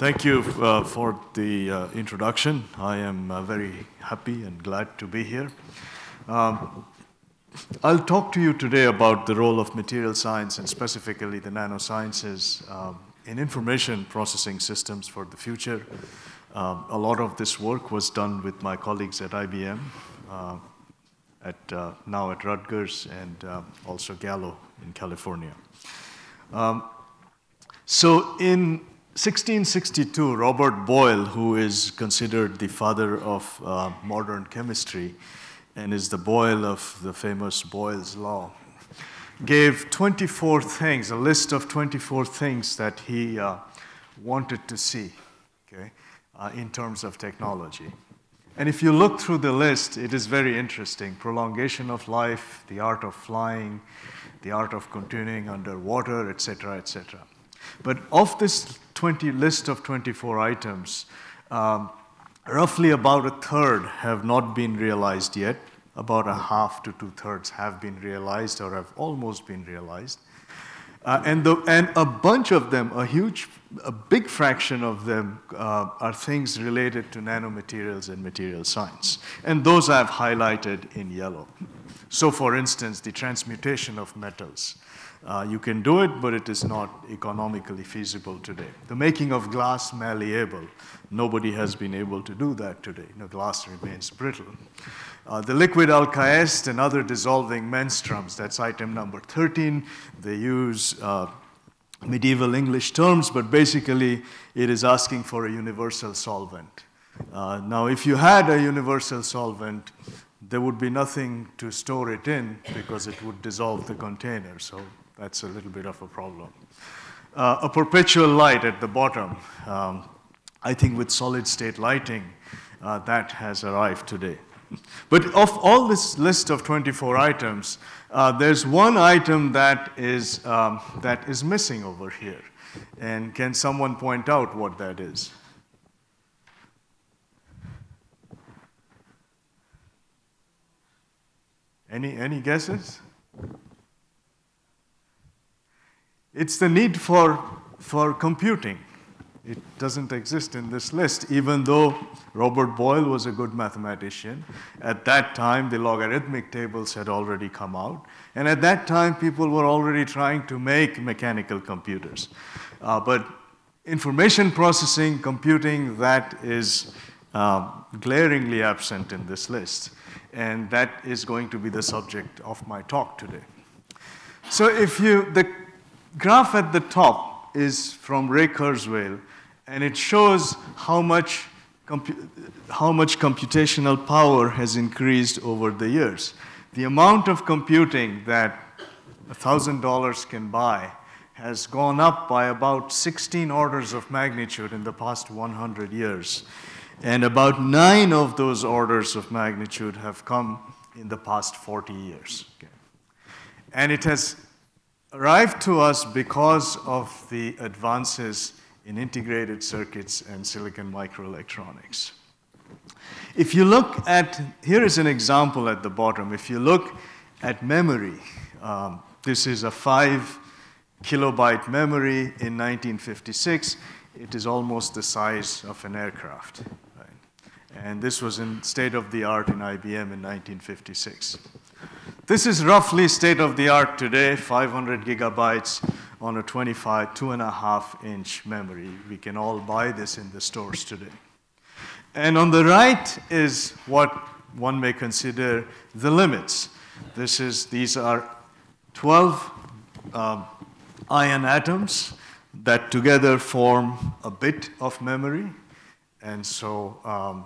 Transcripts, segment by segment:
Thank you uh, for the uh, introduction. I am uh, very happy and glad to be here. Um, I'll talk to you today about the role of material science and specifically the nanosciences um, in information processing systems for the future. Um, a lot of this work was done with my colleagues at IBM, uh, at, uh, now at Rutgers, and uh, also Gallo in California. Um, so in 1662, Robert Boyle, who is considered the father of uh, modern chemistry and is the Boyle of the famous Boyle's Law, gave 24 things, a list of 24 things that he uh, wanted to see okay, uh, in terms of technology. And if you look through the list, it is very interesting. Prolongation of life, the art of flying, the art of continuing underwater, etc., etc. But of this 20 list of 24 items, um, roughly about a third have not been realized yet. About a half to two thirds have been realized or have almost been realized. Uh, and, the, and a bunch of them, a huge, a big fraction of them uh, are things related to nanomaterials and material science. And those I've highlighted in yellow. So for instance, the transmutation of metals. Uh, you can do it, but it is not economically feasible today. The making of glass malleable, nobody has been able to do that today. You know, glass remains brittle. Uh, the liquid alkaest and other dissolving menstruums, that's item number 13. They use uh, medieval English terms, but basically it is asking for a universal solvent. Uh, now, if you had a universal solvent, there would be nothing to store it in because it would dissolve the container. So that's a little bit of a problem. Uh, a perpetual light at the bottom. Um, I think with solid state lighting, uh, that has arrived today. But of all this list of 24 items, uh, there's one item that is, um, that is missing over here. And can someone point out what that is? Any, any guesses? It's the need for, for computing. It doesn't exist in this list, even though Robert Boyle was a good mathematician. At that time, the logarithmic tables had already come out. And at that time, people were already trying to make mechanical computers. Uh, but information processing, computing, that is uh, glaringly absent in this list. And that is going to be the subject of my talk today. So if you, the graph at the top is from Ray Kurzweil, and it shows how much, how much computational power has increased over the years. The amount of computing that $1,000 can buy has gone up by about 16 orders of magnitude in the past 100 years. And about nine of those orders of magnitude have come in the past 40 years. Okay. And it has arrived to us because of the advances in integrated circuits and silicon microelectronics. If you look at, here is an example at the bottom. If you look at memory, um, this is a five kilobyte memory in 1956. It is almost the size of an aircraft. Right? And this was in state of the art in IBM in 1956. This is roughly state of the art today, 500 gigabytes on a 25, two and a half inch memory. We can all buy this in the stores today. And on the right is what one may consider the limits. This is, these are 12 um, iron atoms that together form a bit of memory. And so um,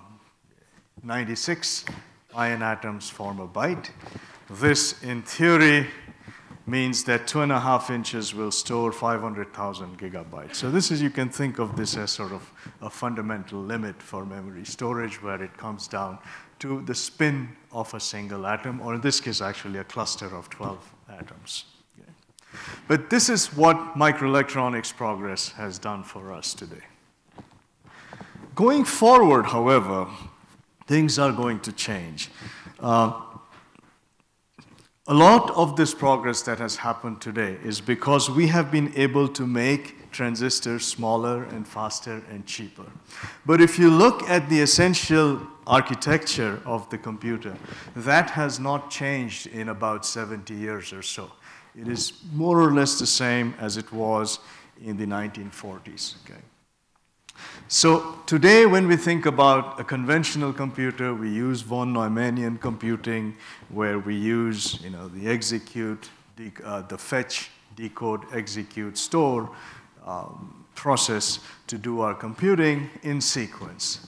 96 iron atoms form a byte. This, in theory, means that two and a half inches will store 500,000 gigabytes. So this is, you can think of this as sort of a fundamental limit for memory storage where it comes down to the spin of a single atom, or in this case, actually a cluster of 12 atoms. Okay. But this is what microelectronics progress has done for us today. Going forward, however, things are going to change. Uh, a lot of this progress that has happened today is because we have been able to make transistors smaller and faster and cheaper. But if you look at the essential architecture of the computer, that has not changed in about 70 years or so. It is more or less the same as it was in the 1940s. Okay? So today, when we think about a conventional computer, we use von Neumannian computing, where we use you know, the execute, uh, the fetch, decode, execute, store um, process to do our computing in sequence.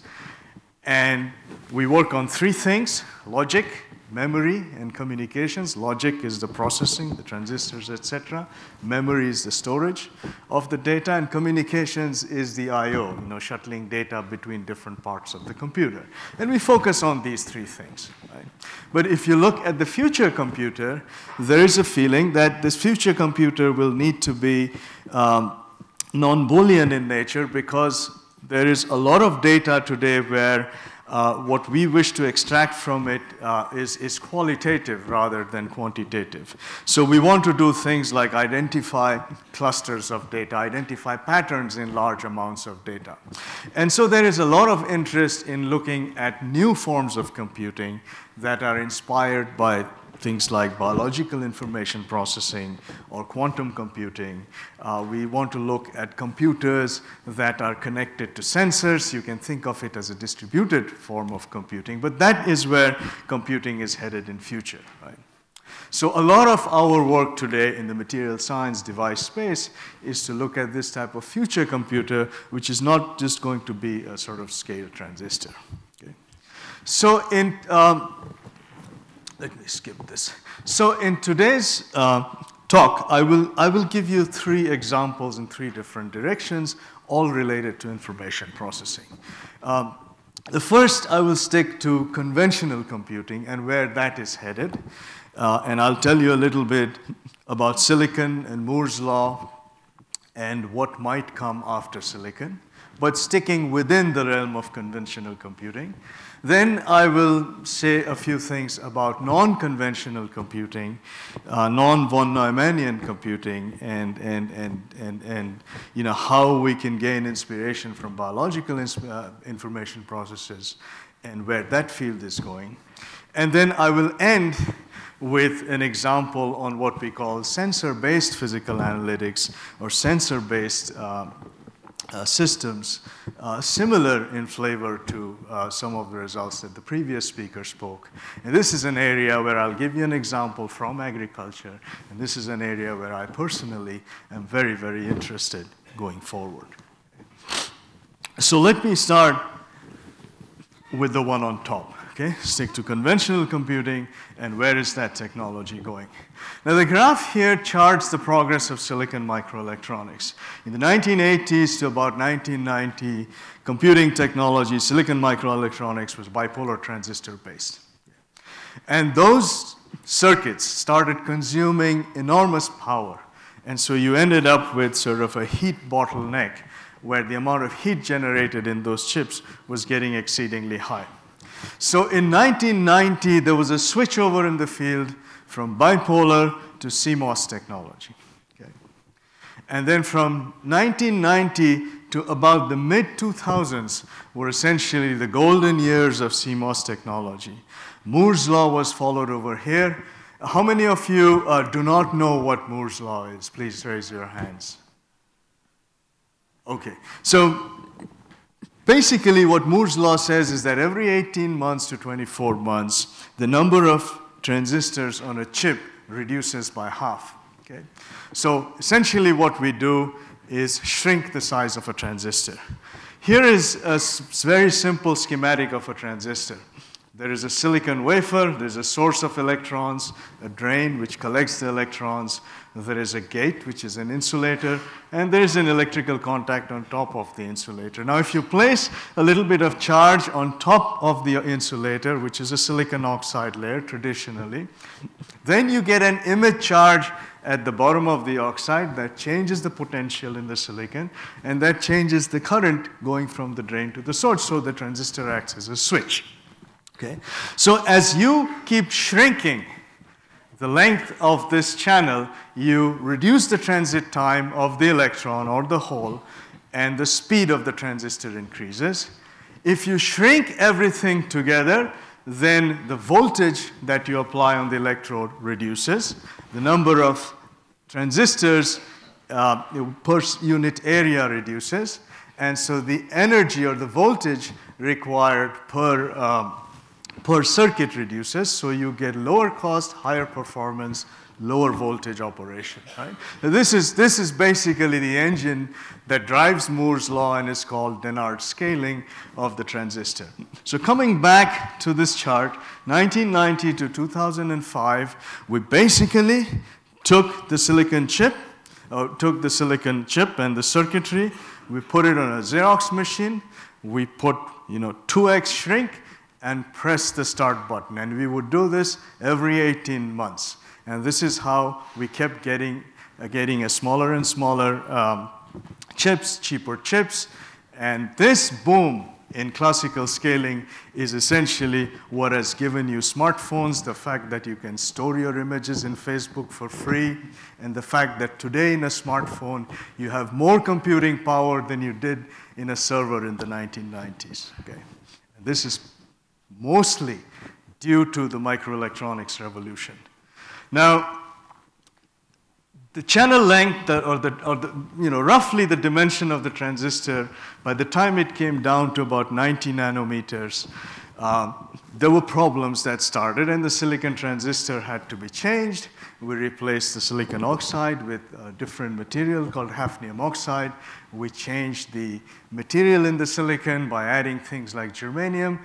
And we work on three things, logic, memory and communications. Logic is the processing, the transistors, etc. Memory is the storage of the data, and communications is the I/O, you know, shuttling data between different parts of the computer. And we focus on these three things. Right? But if you look at the future computer, there is a feeling that this future computer will need to be um, non-Boolean in nature because there is a lot of data today where uh, what we wish to extract from it uh, is is, qualitative rather than quantitative. So we want to do things like identify clusters of data, identify patterns in large amounts of data. And so there is a lot of interest in looking at new forms of computing that are inspired by things like biological information processing or quantum computing. Uh, we want to look at computers that are connected to sensors. You can think of it as a distributed form of computing, but that is where computing is headed in future, right? So a lot of our work today in the material science device space is to look at this type of future computer, which is not just going to be a sort of scale transistor. Okay? So in um, let me skip this. So in today's uh, talk, I will, I will give you three examples in three different directions, all related to information processing. Um, the first, I will stick to conventional computing and where that is headed. Uh, and I'll tell you a little bit about silicon and Moore's law and what might come after silicon, but sticking within the realm of conventional computing. Then I will say a few things about non-conventional computing, uh, non-von Neumannian computing, and, and, and, and, and you know, how we can gain inspiration from biological uh, information processes and where that field is going. And then I will end with an example on what we call sensor-based physical analytics or sensor-based uh, uh, systems, uh, similar in flavor to uh, some of the results that the previous speaker spoke. And this is an area where I'll give you an example from agriculture, and this is an area where I personally am very, very interested going forward. So let me start with the one on top. Okay, stick to conventional computing, and where is that technology going? Now, the graph here charts the progress of silicon microelectronics. In the 1980s to about 1990, computing technology, silicon microelectronics, was bipolar transistor based. And those circuits started consuming enormous power. And so you ended up with sort of a heat bottleneck where the amount of heat generated in those chips was getting exceedingly high. So in 1990, there was a switchover in the field from bipolar to CMOS technology. Okay? And then from 1990 to about the mid 2000s were essentially the golden years of CMOS technology. Moore's law was followed over here. How many of you uh, do not know what Moore's law is? Please raise your hands. Okay, so Basically, what Moore's law says is that every 18 months to 24 months, the number of transistors on a chip reduces by half. Okay? So essentially what we do is shrink the size of a transistor. Here is a very simple schematic of a transistor. There is a silicon wafer, there's a source of electrons, a drain which collects the electrons, there is a gate which is an insulator, and there is an electrical contact on top of the insulator. Now, if you place a little bit of charge on top of the insulator, which is a silicon oxide layer traditionally, then you get an image charge at the bottom of the oxide that changes the potential in the silicon, and that changes the current going from the drain to the source, so the transistor acts as a switch. Okay? So as you keep shrinking the length of this channel, you reduce the transit time of the electron or the hole, and the speed of the transistor increases. If you shrink everything together, then the voltage that you apply on the electrode reduces. The number of transistors uh, per unit area reduces. And so the energy or the voltage required per, um, per circuit reduces. So you get lower cost, higher performance, lower voltage operation, right? So this is, this is basically the engine that drives Moore's law and is called Dennard scaling of the transistor. So coming back to this chart, 1990 to 2005, we basically took the silicon chip, uh, took the silicon chip and the circuitry, we put it on a Xerox machine, we put, you know, 2x shrink, and press the start button. And we would do this every 18 months. And this is how we kept getting, uh, getting a smaller and smaller um, chips, cheaper chips. And this boom in classical scaling is essentially what has given you smartphones, the fact that you can store your images in Facebook for free, and the fact that today in a smartphone you have more computing power than you did in a server in the 1990s. Okay? This is mostly due to the microelectronics revolution. Now, the channel length or the, or the, you know, roughly the dimension of the transistor, by the time it came down to about 90 nanometers, uh, there were problems that started and the silicon transistor had to be changed. We replaced the silicon oxide with a different material called hafnium oxide. We changed the material in the silicon by adding things like germanium.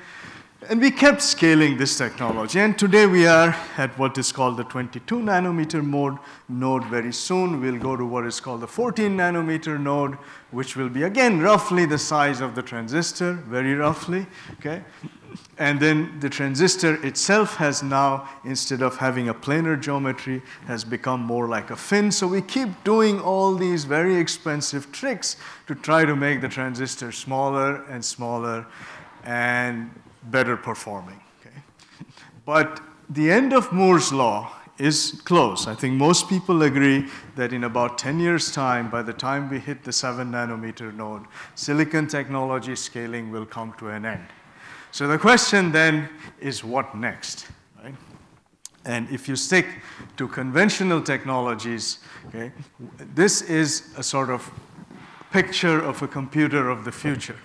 And we kept scaling this technology. And today we are at what is called the 22 nanometer mode node. Very soon we'll go to what is called the 14 nanometer node, which will be again roughly the size of the transistor, very roughly. Okay? And then the transistor itself has now, instead of having a planar geometry, has become more like a fin. So we keep doing all these very expensive tricks to try to make the transistor smaller and smaller. And better performing. Okay? But the end of Moore's law is close. I think most people agree that in about 10 years' time, by the time we hit the 7 nanometer node, silicon technology scaling will come to an end. So the question then is what next? And if you stick to conventional technologies, okay, this is a sort of picture of a computer of the future.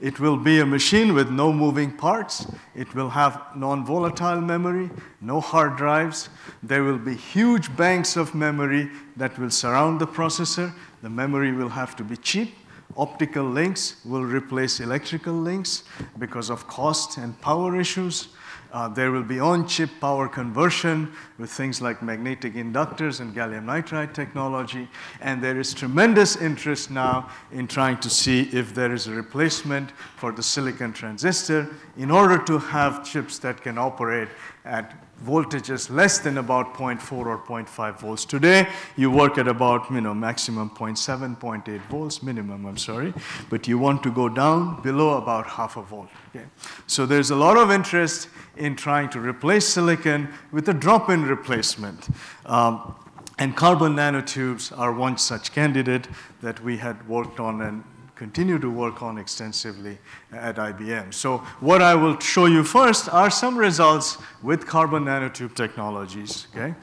It will be a machine with no moving parts. It will have non-volatile memory, no hard drives. There will be huge banks of memory that will surround the processor. The memory will have to be cheap. Optical links will replace electrical links because of cost and power issues. Uh, there will be on-chip power conversion with things like magnetic inductors and gallium nitride technology. And there is tremendous interest now in trying to see if there is a replacement for the silicon transistor in order to have chips that can operate at voltages less than about 0.4 or 0.5 volts. Today, you work at about you know, maximum 0.7, 0.8 volts, minimum, I'm sorry, but you want to go down below about half a volt. Okay? So there's a lot of interest in trying to replace silicon with a drop-in replacement. Um, and carbon nanotubes are one such candidate that we had worked on and continue to work on extensively at IBM. So what I will show you first are some results with carbon nanotube technologies, okay,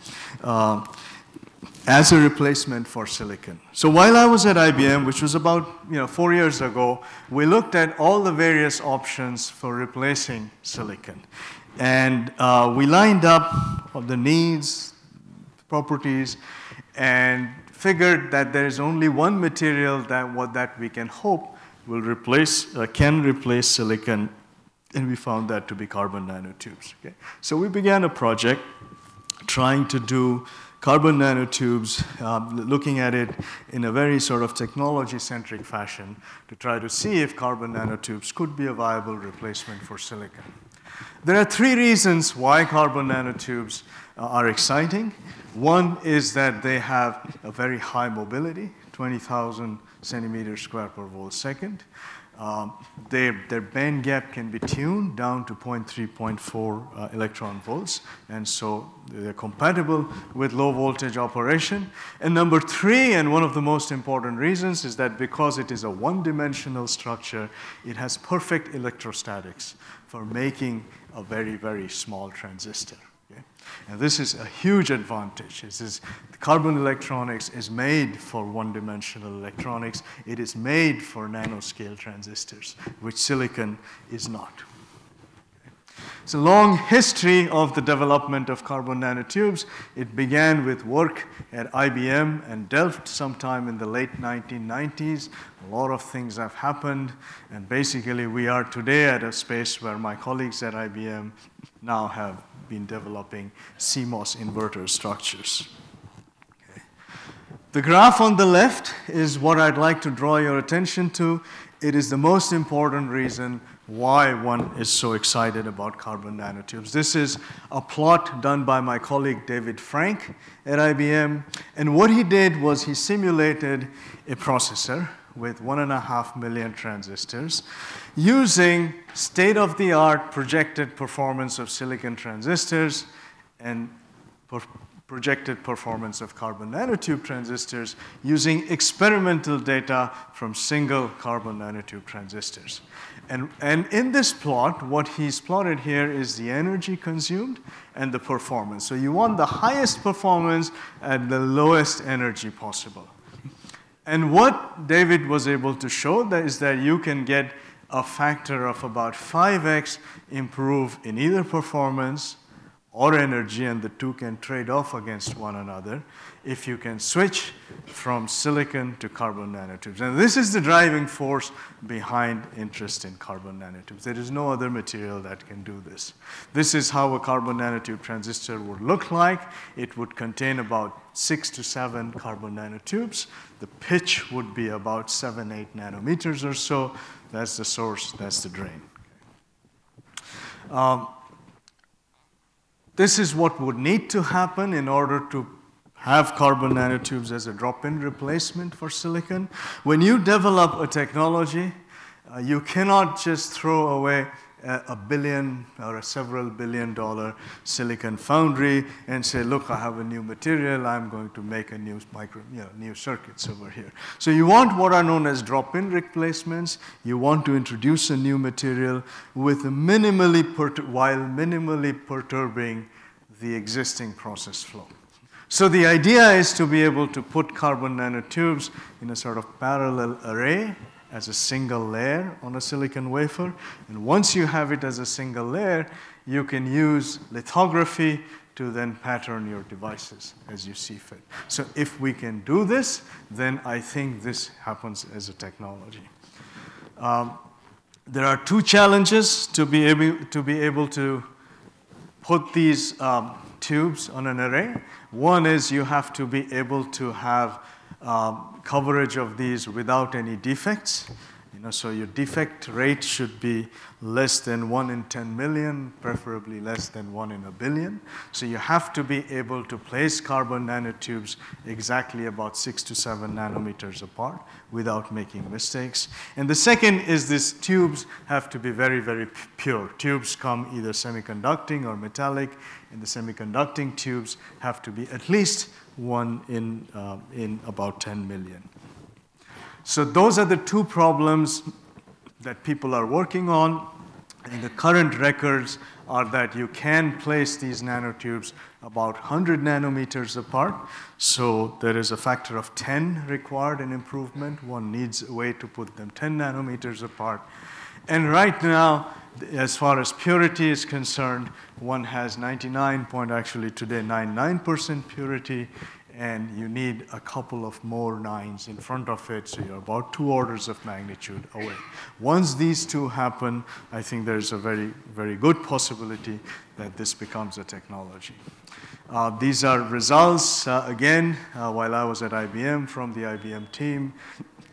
uh, as a replacement for silicon. So while I was at IBM, which was about you know, four years ago, we looked at all the various options for replacing silicon. And uh, we lined up the needs, properties, and figured that there is only one material that, what, that we can hope will replace, uh, can replace silicon, and we found that to be carbon nanotubes. Okay? So we began a project trying to do carbon nanotubes, um, looking at it in a very sort of technology-centric fashion to try to see if carbon nanotubes could be a viable replacement for silicon. There are three reasons why carbon nanotubes are exciting. One is that they have a very high mobility, 20,000 centimeters square per volt second. Um, they, their band gap can be tuned down to 0.3, 0.4 uh, electron volts, and so they're compatible with low voltage operation. And number three, and one of the most important reasons, is that because it is a one-dimensional structure, it has perfect electrostatics for making a very, very small transistor. And this is a huge advantage. This is, carbon electronics is made for one-dimensional electronics. It is made for nanoscale transistors, which silicon is not. It's a long history of the development of carbon nanotubes. It began with work at IBM and Delft sometime in the late 1990s. A lot of things have happened, and basically we are today at a space where my colleagues at IBM now have been developing CMOS inverter structures. The graph on the left is what I'd like to draw your attention to. It is the most important reason why one is so excited about carbon nanotubes. This is a plot done by my colleague David Frank at IBM. And what he did was he simulated a processor with one and a half million transistors using state-of-the-art projected performance of silicon transistors and per projected performance of carbon nanotube transistors using experimental data from single carbon nanotube transistors. And, and in this plot, what he's plotted here is the energy consumed and the performance. So you want the highest performance at the lowest energy possible. And what David was able to show that is that you can get a factor of about 5x improve in either performance or energy, and the two can trade off against one another if you can switch from silicon to carbon nanotubes. And this is the driving force behind interest in carbon nanotubes. There is no other material that can do this. This is how a carbon nanotube transistor would look like. It would contain about six to seven carbon nanotubes. The pitch would be about seven, eight nanometers or so. That's the source, that's the drain. Um, this is what would need to happen in order to have carbon nanotubes as a drop-in replacement for silicon. When you develop a technology, uh, you cannot just throw away a billion or a several billion dollar silicon foundry and say, look, I have a new material, I'm going to make a new micro, you know, new circuits over here. So you want what are known as drop-in replacements. You want to introduce a new material with minimally while minimally perturbing the existing process flow. So the idea is to be able to put carbon nanotubes in a sort of parallel array as a single layer on a silicon wafer. And once you have it as a single layer, you can use lithography to then pattern your devices as you see fit. So if we can do this, then I think this happens as a technology. Um, there are two challenges to be able to, be able to put these um, tubes on an array. One is you have to be able to have um, coverage of these without any defects. You know, so your defect rate should be less than 1 in 10 million, preferably less than 1 in a billion. So you have to be able to place carbon nanotubes exactly about 6 to 7 nanometers apart without making mistakes. And the second is these tubes have to be very, very pure. Tubes come either semiconducting or metallic, and the semiconducting tubes have to be at least one in, uh, in about 10 million. So those are the two problems that people are working on. And the current records are that you can place these nanotubes about 100 nanometers apart. So there is a factor of 10 required in improvement. One needs a way to put them 10 nanometers apart. And right now, as far as purity is concerned, one has 99 point, actually today 99% purity, and you need a couple of more nines in front of it, so you're about two orders of magnitude away. Once these two happen, I think there's a very, very good possibility that this becomes a technology. Uh, these are results, uh, again, uh, while I was at IBM from the IBM team.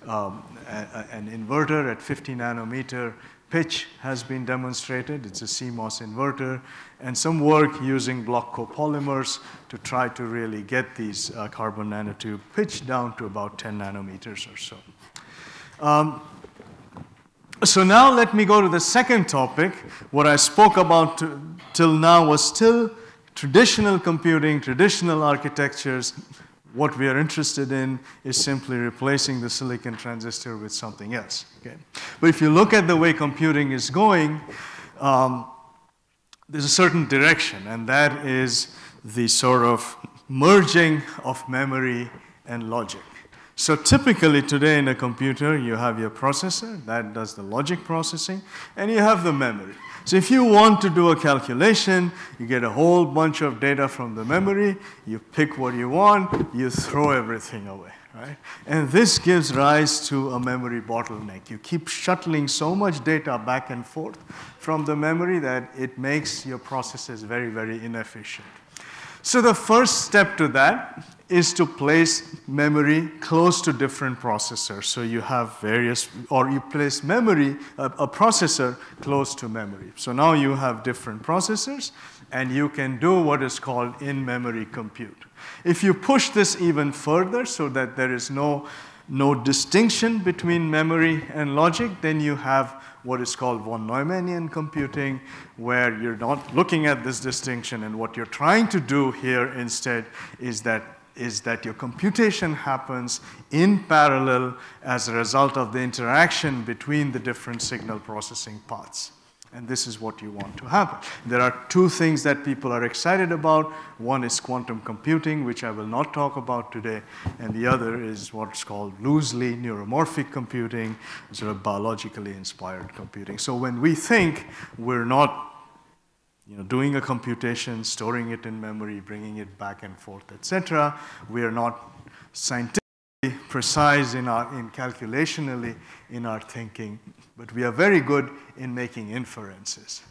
Um, a, an inverter at 50 nanometer pitch has been demonstrated. It's a CMOS inverter and some work using block copolymers to try to really get these uh, carbon nanotube pitch down to about 10 nanometers or so. Um, So now let me go to the second topic. What I spoke about till now was still traditional computing, traditional architectures. What we are interested in is simply replacing the silicon transistor with something else. Okay? But if you look at the way computing is going, um, there's a certain direction, and that is the sort of merging of memory and logic. So typically today in a computer, you have your processor that does the logic processing, and you have the memory. So if you want to do a calculation, you get a whole bunch of data from the memory, you pick what you want, you throw everything away, right? And this gives rise to a memory bottleneck. You keep shuttling so much data back and forth from the memory that it makes your processes very, very inefficient. So the first step to that is to place memory close to different processors. So you have various, or you place memory, a, a, processor close to memory. So now you have different processors, and you can do what is called in-memory compute. If you push this even further so that there is no, no distinction between memory and logic, then you have what is called von Neumannian computing, where you're not looking at this distinction, and what you're trying to do here instead is that is that your computation happens in parallel as a result of the interaction between the different signal processing paths. And this is what you want to happen. There are two things that people are excited about. One is quantum computing, which I will not talk about today, and the other is what's called loosely neuromorphic computing, sort of biologically inspired computing. So when we think we're not you know, doing a computation, storing it in memory, bringing it back and forth, etc. We are not scientifically precise in, our, in calculationally in our thinking, but we are very good in making inferences.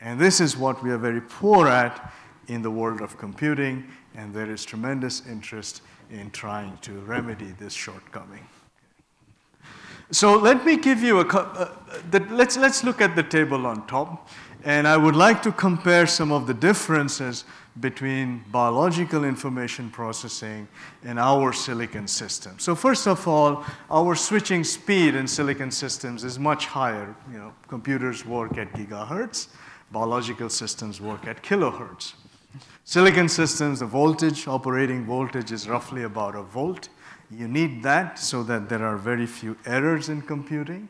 And this is what we are very poor at in the world of computing, and there is tremendous interest in trying to remedy this shortcoming. So let me give you a, uh, the, let's, let's look at the table on top. And I would like to compare some of the differences between biological information processing and our silicon system. So first of all, our switching speed in silicon systems is much higher. You know, computers work at gigahertz, biological systems work at kilohertz. Silicon systems, the voltage, operating voltage is roughly about a volt. You need that so that there are very few errors in computing.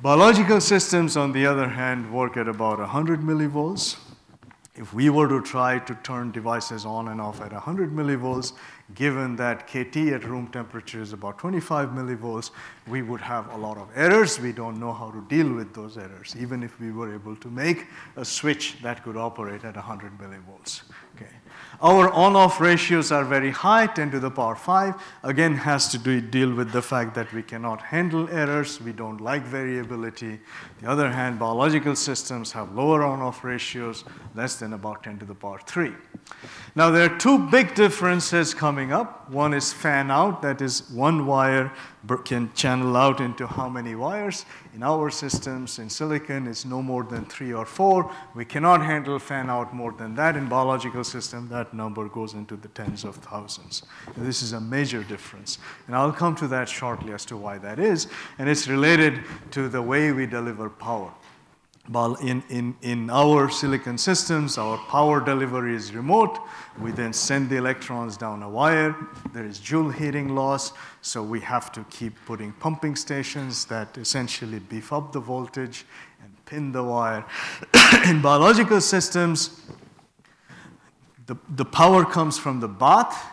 Biological systems, on the other hand, work at about 100 millivolts. If we were to try to turn devices on and off at 100 millivolts, given that KT at room temperature is about 25 millivolts, we would have a lot of errors. We don't know how to deal with those errors, even if we were able to make a switch that could operate at 100 millivolts. Our on-off ratios are very high, 10 to the power 5. Again, has to do, deal with the fact that we cannot handle errors. We don't like variability. The other hand, biological systems have lower on-off ratios, less than about 10 to the power 3. Now, there are two big differences coming up. One is fan out, that is one wire can channel out into how many wires. In our systems, in silicon, it's no more than three or four. We cannot handle fan out more than that. In biological system, that number goes into the tens of thousands. And this is a major difference. And I'll come to that shortly as to why that is. And it's related to the way we deliver power. In, in, in our silicon systems, our power delivery is remote. We then send the electrons down a wire. There is Joule heating loss, so we have to keep putting pumping stations that essentially beef up the voltage and pin the wire. in biological systems, the, the power comes from the bath,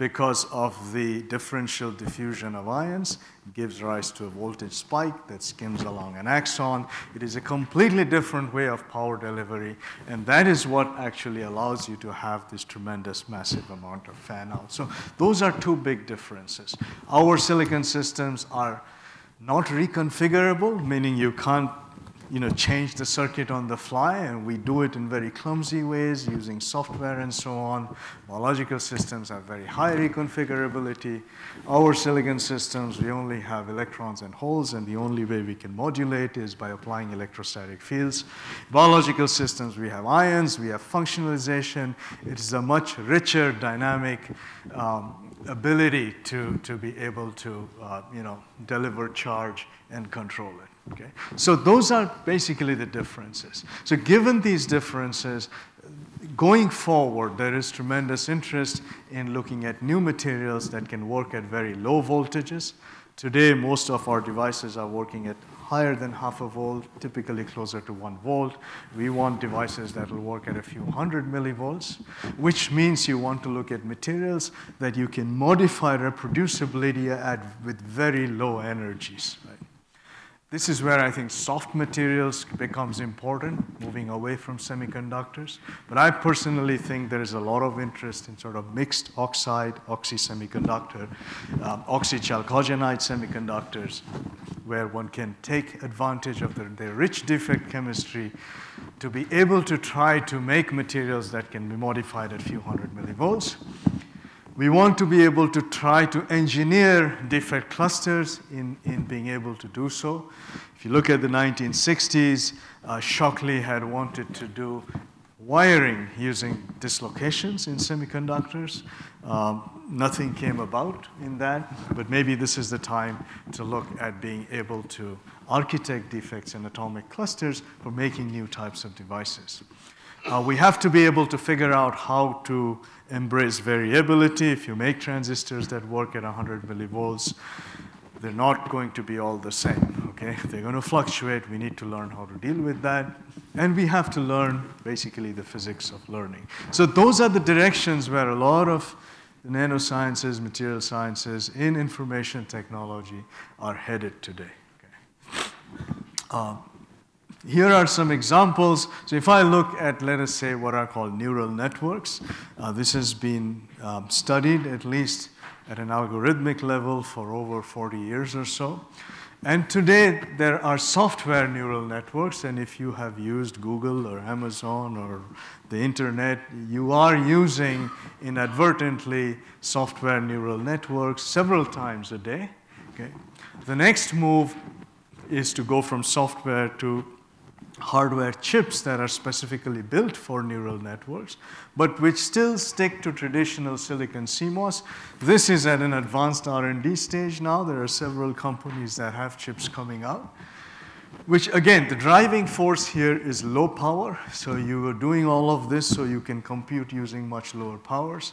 because of the differential diffusion of ions, gives rise to a voltage spike that skims along an axon. It is a completely different way of power delivery, and that is what actually allows you to have this tremendous massive amount of fan out. So those are two big differences. Our silicon systems are not reconfigurable, meaning you can't you know, change the circuit on the fly, and we do it in very clumsy ways using software and so on. Biological systems have very high reconfigurability. Our silicon systems, we only have electrons and holes, and the only way we can modulate is by applying electrostatic fields. Biological systems, we have ions, we have functionalization. It is a much richer, dynamic um, ability to, to be able to, uh, you know, deliver charge and control it. Okay? So those are basically the differences. So given these differences, going forward, there is tremendous interest in looking at new materials that can work at very low voltages. Today, most of our devices are working at higher than half a volt, typically closer to one volt. We want devices that will work at a few hundred millivolts, which means you want to look at materials that you can modify reproducibility at with very low energies. Right? This is where I think soft materials becomes important, moving away from semiconductors. But I personally think there is a lot of interest in sort of mixed oxide, oxy semiconductor, um, oxychalcogenide semiconductors, where one can take advantage of their, their rich defect chemistry to be able to try to make materials that can be modified at a few hundred millivolts. We want to be able to try to engineer defect clusters in, in being able to do so. If you look at the 1960s, uh, Shockley had wanted to do wiring using dislocations in semiconductors. Um, nothing came about in that, but maybe this is the time to look at being able to architect defects in atomic clusters for making new types of devices. Uh, we have to be able to figure out how to embrace variability. If you make transistors that work at 100 millivolts, they're not going to be all the same, okay? They're going to fluctuate. We need to learn how to deal with that. And we have to learn basically the physics of learning. So those are the directions where a lot of nanosciences, material sciences, in information technology are headed today. Okay. Um, here are some examples. So if I look at, let us say, what are called neural networks, uh, this has been um, studied at least at an algorithmic level for over 40 years or so. And today there are software neural networks, and if you have used Google or Amazon or the internet, you are using inadvertently software neural networks several times a day. Okay? The next move is to go from software to hardware chips that are specifically built for neural networks, but which still stick to traditional silicon CMOS. This is at an advanced R&D stage now. There are several companies that have chips coming out, which again, the driving force here is low power. So you are doing all of this so you can compute using much lower powers.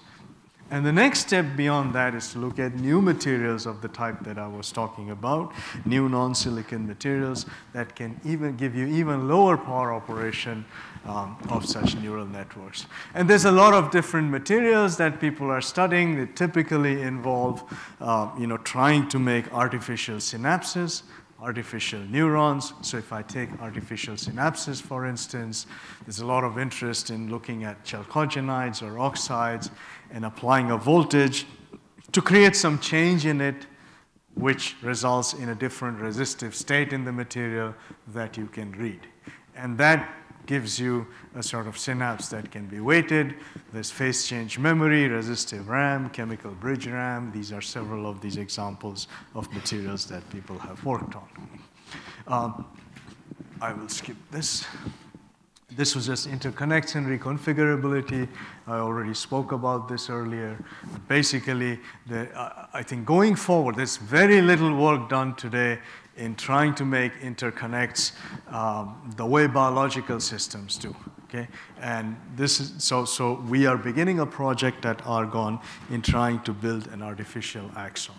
And the next step beyond that is to look at new materials of the type that I was talking about, new non-silicon materials that can even give you even lower power operation um, of such neural networks. And there's a lot of different materials that people are studying that typically involve, uh, you know, trying to make artificial synapses, artificial neurons. So if I take artificial synapses, for instance, there's a lot of interest in looking at chalcogenides or oxides and applying a voltage to create some change in it which results in a different resistive state in the material that you can read. And that gives you a sort of synapse that can be weighted. There's phase change memory, resistive RAM, chemical bridge RAM. These are several of these examples of materials that people have worked on. Um, I will skip this. This was just interconnects and reconfigurability. I already spoke about this earlier. Basically, the, I think going forward, there's very little work done today in trying to make interconnects um, the way biological systems do. Okay, and this is so. So we are beginning a project at Argonne in trying to build an artificial axon.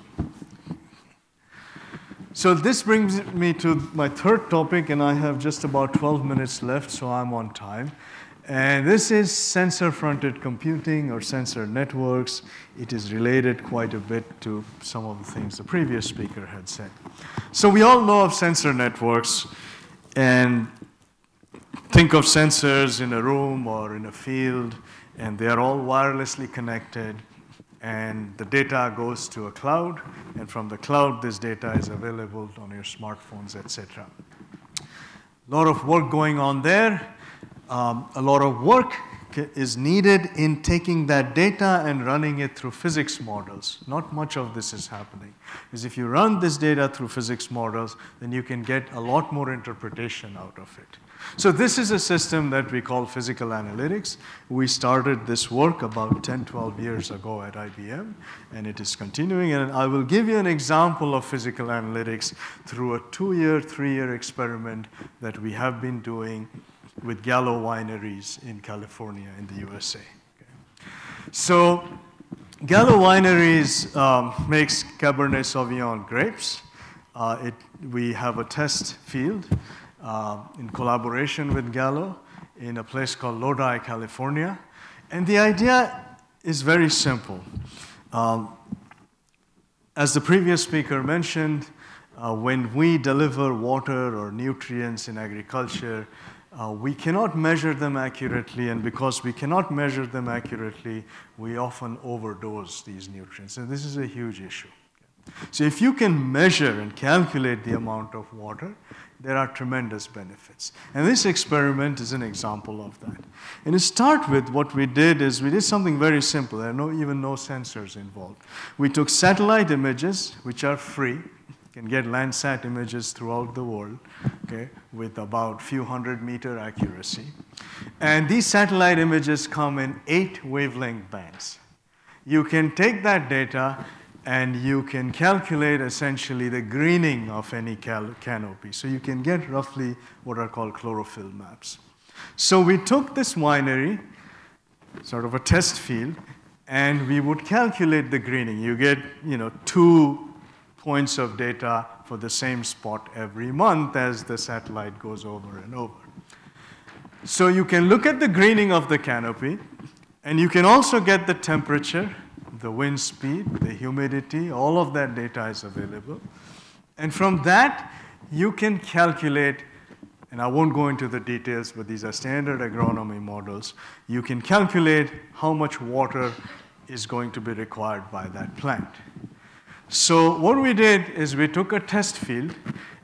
So this brings me to my third topic, and I have just about 12 minutes left, so I'm on time. And this is sensor-fronted computing or sensor networks. It is related quite a bit to some of the things the previous speaker had said. So we all know of sensor networks and think of sensors in a room or in a field, and they are all wirelessly connected, and the data goes to a cloud, and from the cloud, this data is available on your smartphones, etc. A lot of work going on there um, a lot of work is needed in taking that data and running it through physics models. Not much of this is happening. Because if you run this data through physics models, then you can get a lot more interpretation out of it. So this is a system that we call physical analytics. We started this work about 10, 12 years ago at IBM, and it is continuing. And I will give you an example of physical analytics through a two-year, three-year experiment that we have been doing with Gallo wineries in California in the USA. Okay. So Gallo wineries um, makes Cabernet Sauvignon grapes. Uh, it, we have a test field uh, in collaboration with Gallo in a place called Lodi, California. And the idea is very simple. Um, as the previous speaker mentioned, uh, when we deliver water or nutrients in agriculture, uh, we cannot measure them accurately, and because we cannot measure them accurately, we often overdose these nutrients. And this is a huge issue. So, if you can measure and calculate the amount of water, there are tremendous benefits. And this experiment is an example of that. And to start with, what we did is we did something very simple. There are no, even no sensors involved. We took satellite images, which are free. You can get Landsat images throughout the world, okay, with about few hundred meter accuracy. And these satellite images come in eight wavelength bands. You can take that data and you can calculate essentially the greening of any canopy. So you can get roughly what are called chlorophyll maps. So we took this winery, sort of a test field, and we would calculate the greening. You get, you know, two points of data for the same spot every month as the satellite goes over and over. So you can look at the greening of the canopy, and you can also get the temperature the wind speed, the humidity, all of that data is available. And from that, you can calculate, and I won't go into the details, but these are standard agronomy models. You can calculate how much water is going to be required by that plant. So what we did is we took a test field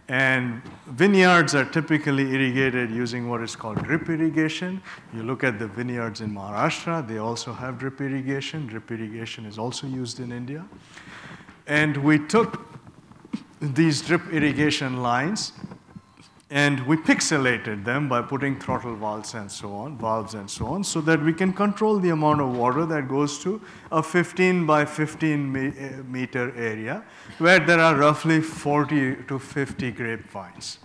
and vineyards are typically irrigated using what is called drip irrigation. You look at the vineyards in Maharashtra, they also have drip irrigation. Drip irrigation is also used in India. And we took these drip irrigation lines and we pixelated them by putting throttle valves and so on, valves and so on, so that we can control the amount of water that goes to a 15 by 15 eh, meter area where there are roughly 40 to 50 grapevines.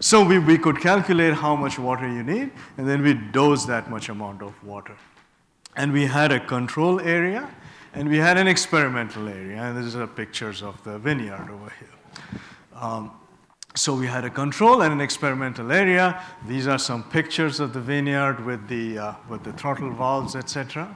So we, we could calculate how much water you need, and then we dose that much amount of water. And we had a control area, and we had an experimental area, and these are pictures of the vineyard over here. Um, so we had a control and an experimental area. These are some pictures of the vineyard with the, uh, with the throttle valves, etc.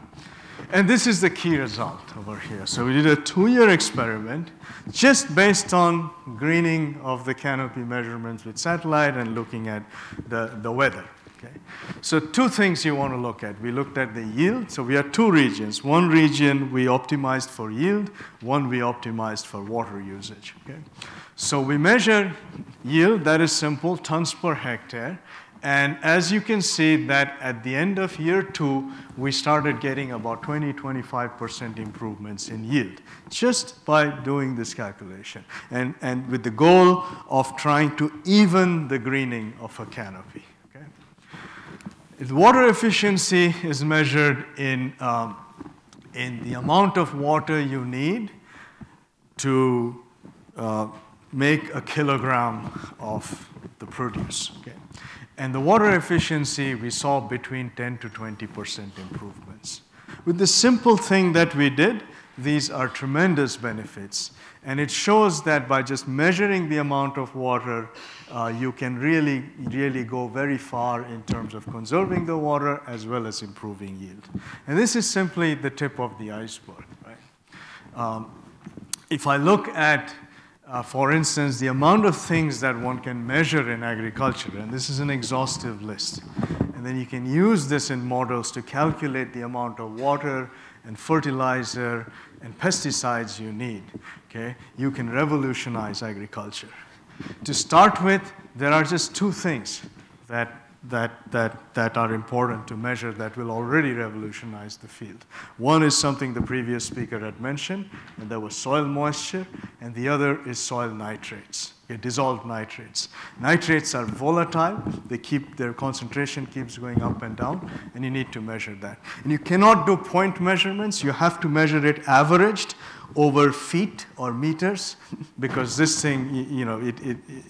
And this is the key result over here. So we did a two-year experiment just based on greening of the canopy measurements with satellite and looking at the, the weather. Okay. So two things you want to look at. We looked at the yield. So we had two regions. One region we optimized for yield. One we optimized for water usage. Okay. So we measure yield, that is simple, tons per hectare. And as you can see that at the end of year two, we started getting about 20, 25% improvements in yield just by doing this calculation. And, and with the goal of trying to even the greening of a canopy. Okay? The water efficiency is measured in, um, in the amount of water you need to uh, make a kilogram of the produce. Okay? And the water efficiency, we saw between 10 to 20% improvements. With the simple thing that we did, these are tremendous benefits. And it shows that by just measuring the amount of water, uh, you can really, really go very far in terms of conserving the water as well as improving yield. And this is simply the tip of the iceberg, right? Um, if I look at uh, for instance, the amount of things that one can measure in agriculture, and this is an exhaustive list. And then you can use this in models to calculate the amount of water and fertilizer and pesticides you need. Okay? You can revolutionize agriculture. To start with, there are just two things that, that, that, that are important to measure that will already revolutionize the field. One is something the previous speaker had mentioned, and that was soil moisture, and the other is soil nitrates, okay, dissolved nitrates. Nitrates are volatile, they keep, their concentration keeps going up and down, and you need to measure that. And you cannot do point measurements, you have to measure it averaged over feet or meters, because this thing, you know, it, it, it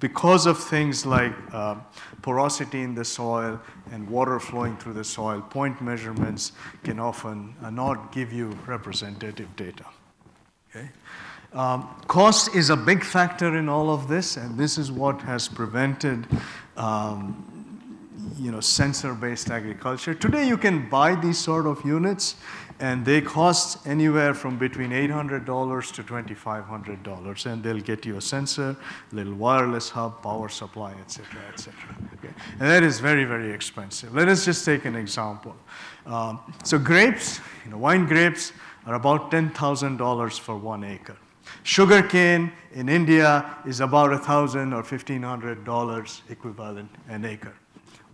because of things like uh, porosity in the soil and water flowing through the soil, point measurements can often uh, not give you representative data. Okay? Um, cost is a big factor in all of this, and this is what has prevented um, you know, sensor-based agriculture. Today you can buy these sort of units and they cost anywhere from between $800 to $2,500, and they'll get you a sensor, little wireless hub, power supply, etc., etc. Okay? And that is very, very expensive. Let us just take an example. Um, so grapes, you know, wine grapes are about $10,000 for one acre. Sugarcane in India is about 1,000 or $1,500 equivalent an acre.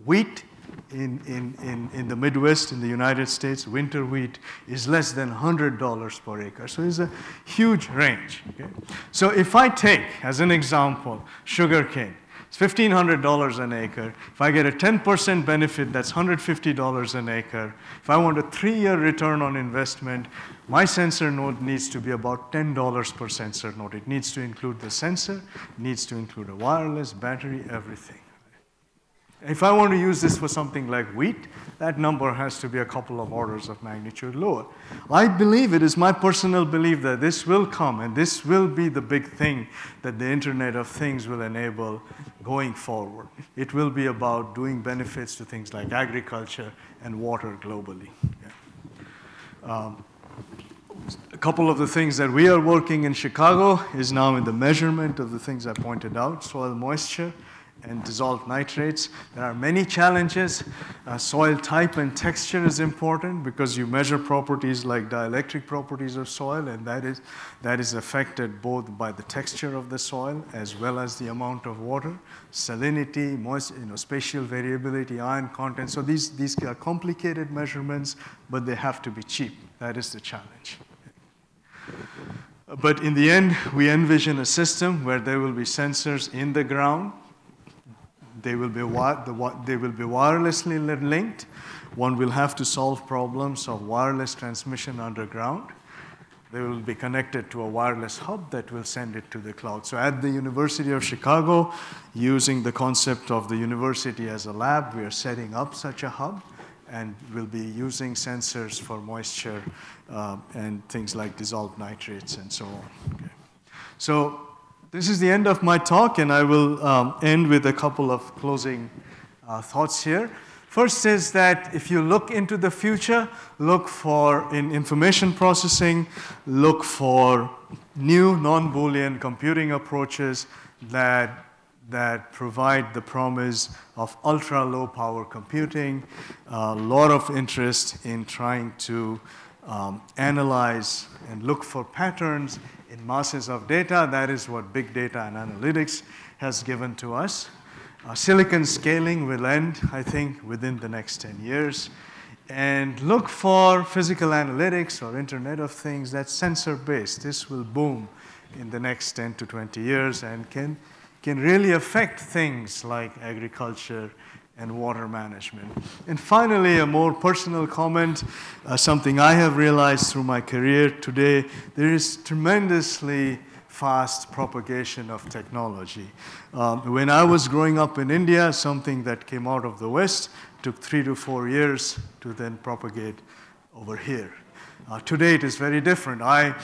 Wheat in, in, in, in the Midwest, in the United States, winter wheat is less than $100 per acre. So it's a huge range. Okay? So if I take, as an example, sugarcane, it's $1,500 an acre. If I get a 10% benefit, that's $150 an acre. If I want a three-year return on investment, my sensor node needs to be about $10 per sensor node. It needs to include the sensor, needs to include a wireless, battery, everything. If I want to use this for something like wheat, that number has to be a couple of orders of magnitude lower. I believe it is my personal belief that this will come and this will be the big thing that the Internet of Things will enable going forward. It will be about doing benefits to things like agriculture and water globally. Yeah. Um, a couple of the things that we are working in Chicago is now in the measurement of the things I pointed out, soil moisture, and dissolved nitrates. There are many challenges. Uh, soil type and texture is important because you measure properties like dielectric properties of soil, and that is, that is affected both by the texture of the soil as well as the amount of water, salinity, moist, you know, spatial variability, iron content. So these, these are complicated measurements, but they have to be cheap. That is the challenge. But in the end, we envision a system where there will be sensors in the ground they will be, they will be wirelessly linked. One will have to solve problems of wireless transmission underground. They will be connected to a wireless hub that will send it to the cloud. So at the University of Chicago, using the concept of the university as a lab, we are setting up such a hub and we'll be using sensors for moisture uh, and things like dissolved nitrates and so on. Okay. So this is the end of my talk, and I will um, end with a couple of closing uh, thoughts here. First is that if you look into the future, look for, in information processing, look for new non-Boolean computing approaches that, that provide the promise of ultra-low power computing. A lot of interest in trying to um, analyze and look for patterns in masses of data. That is what big data and analytics has given to us. Uh, silicon scaling will end, I think, within the next 10 years. And look for physical analytics or Internet of Things that's sensor based. This will boom in the next 10 to 20 years and can, can really affect things like agriculture and water management. And finally, a more personal comment, uh, something I have realized through my career today, there is tremendously fast propagation of technology. Um, when I was growing up in India, something that came out of the West took three to four years to then propagate over here. Uh, today it is very different. I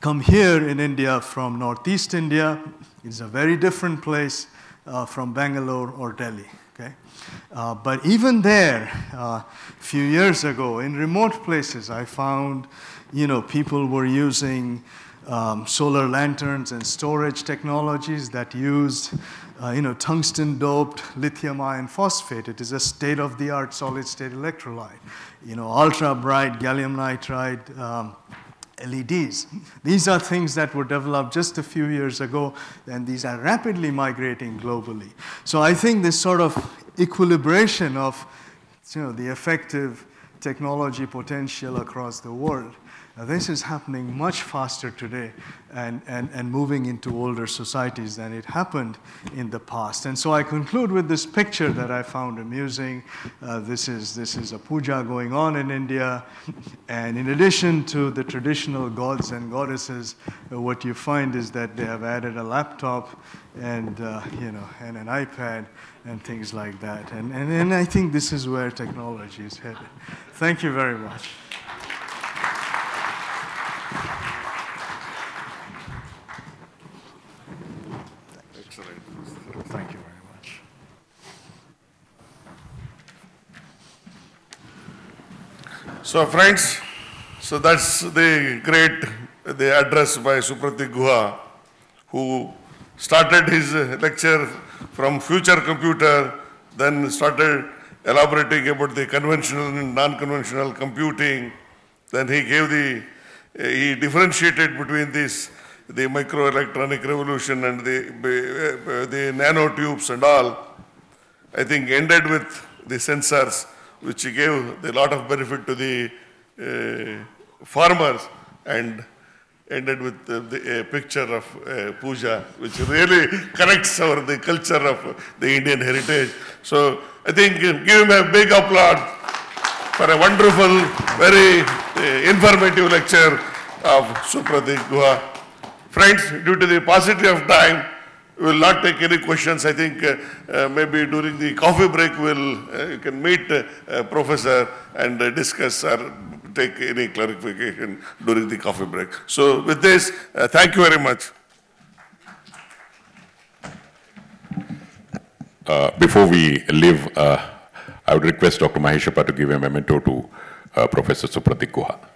come here in India from Northeast India. It's a very different place uh, from Bangalore or Delhi. Uh, but even there, uh, a few years ago, in remote places, I found, you know, people were using um, solar lanterns and storage technologies that used, uh, you know, tungsten-doped lithium iron phosphate. It is a state-of-the-art solid-state electrolyte. You know, ultra-bright gallium nitride um, LEDs. These are things that were developed just a few years ago, and these are rapidly migrating globally. So I think this sort of equilibration of you know, the effective technology potential across the world this is happening much faster today and, and, and moving into older societies than it happened in the past. And so I conclude with this picture that I found amusing. Uh, this, is, this is a puja going on in India. And in addition to the traditional gods and goddesses, uh, what you find is that they have added a laptop and, uh, you know, and an iPad and things like that. And, and, and I think this is where technology is headed. Thank you very much. Thank you very much. So friends, so that's the great the address by Supratik Guha, who started his lecture from future computer, then started elaborating about the conventional and non-conventional computing. Then he gave the, he differentiated between this, the microelectronic revolution and the, the nanotubes and all. I think ended with the sensors, which gave a lot of benefit to the uh, farmers and ended with uh, the, a picture of uh, puja, which really connects our the culture of the Indian heritage. So I think uh, give him a big applause for a wonderful, very uh, informative lecture of Supratik Guha. Friends, due to the paucity of time, we will not take any questions. I think uh, uh, maybe during the coffee break, we'll, uh, you can meet uh, uh, Professor and uh, discuss or take any clarification during the coffee break. So with this, thank you very much. Before we leave, I would request Dr. Maheshapa to give a memento to Professor Supratik Guha.